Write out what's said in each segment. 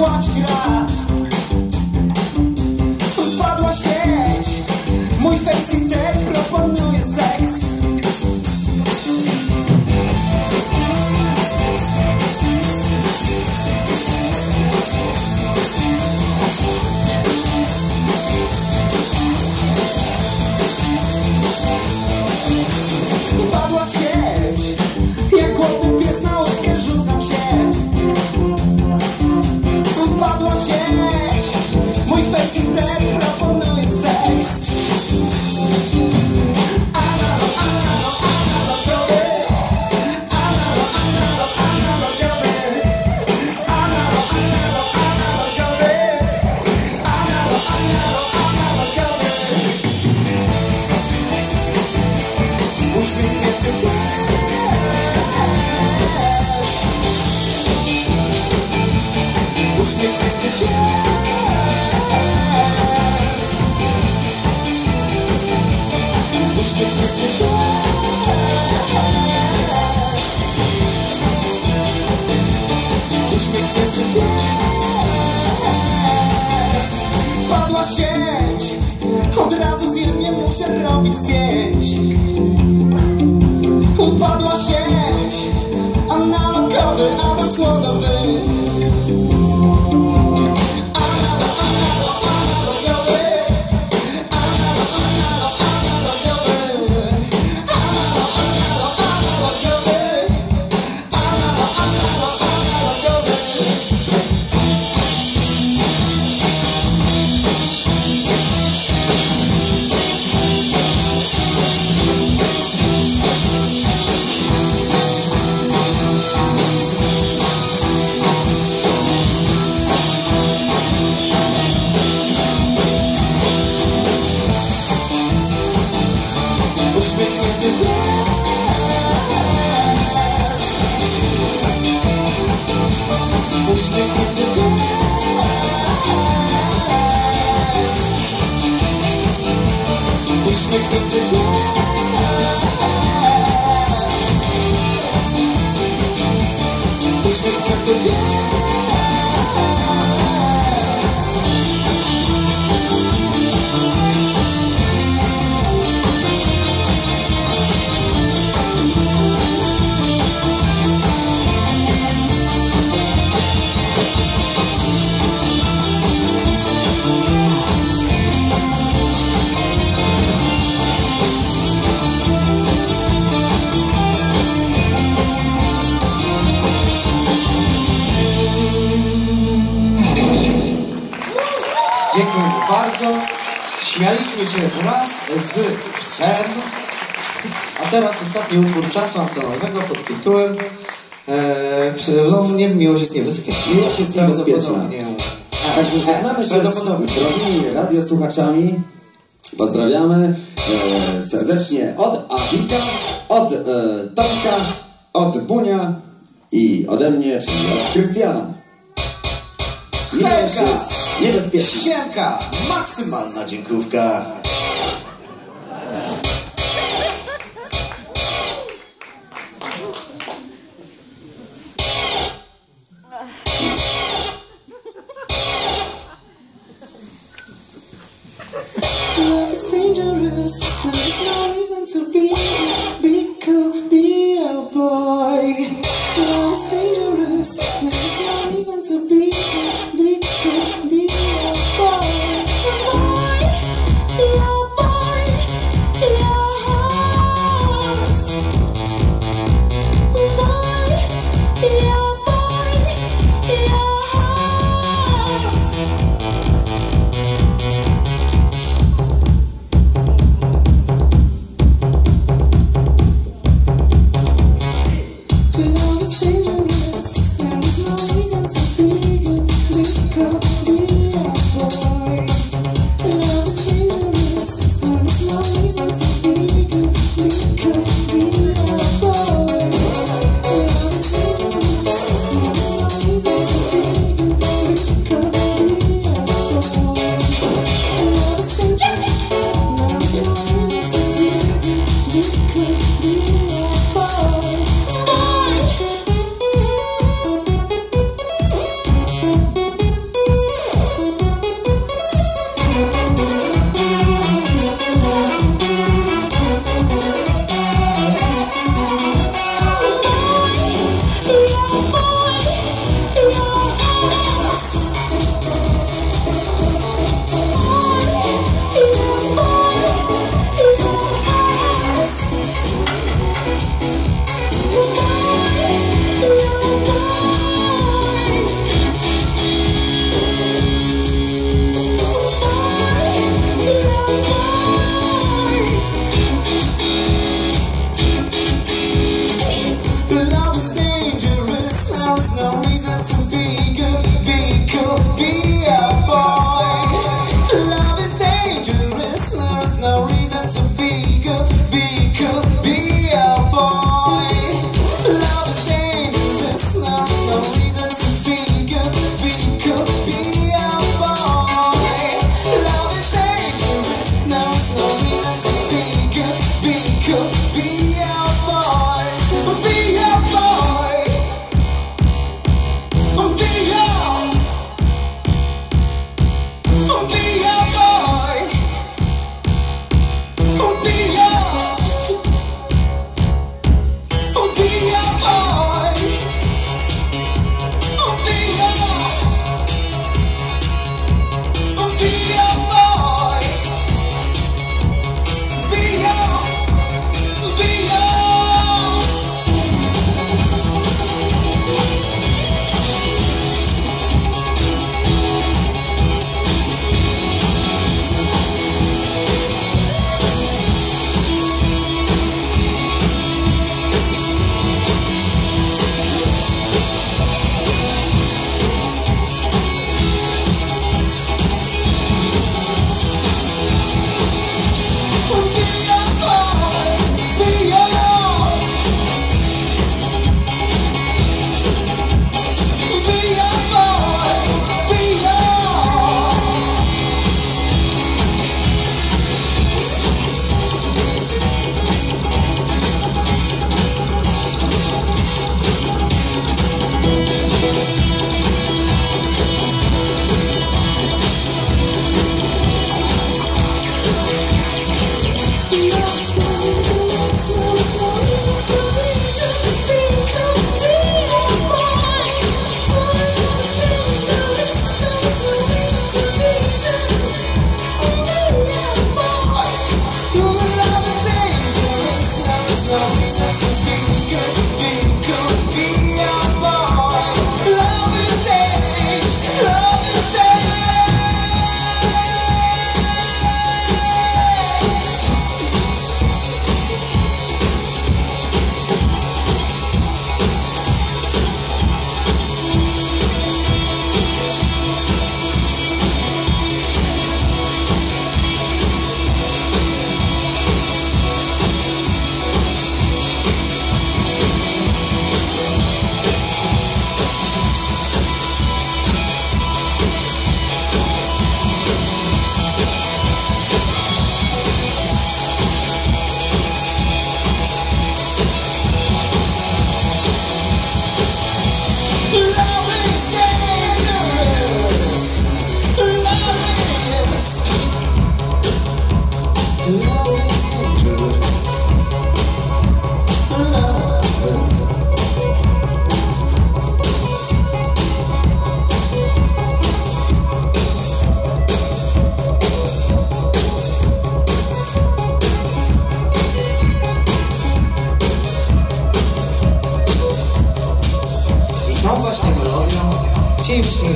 watch it ma sieć. Od razu zjewnie muszę robić zdjęć. Upadła sieć. Analogowy, Adam Słodowy Yeah. bardzo śmialiśmy się wraz z psem. A teraz ostatni utwór czasu aktualnego pod tytułem Przerwnie no, miłość jest niebezpieczna. Miłość jest niebezpieczna. Tak. Także żegnamy się z drogimi radiosłuchaczami. Pozdrawiamy e, serdecznie od Awika, od e, Tomka, od Bunia i ode mnie, czyli od Krystiana. Miłość jest... Jeden z Siemka, maksymalna dziękówka. you. That's a vegan, vegan, vegan.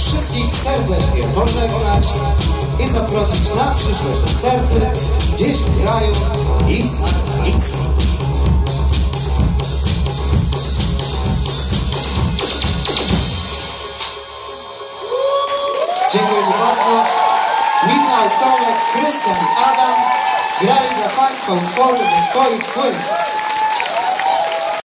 Wszystkich serdecznie pożegnać i zaprosić na przyszłe koncerty gdzieś w kraju i za granicą. Dziękuję bardzo. Michał, Tomek, Krystian i Adam grali dla Państwa utwory ze swoich płyt.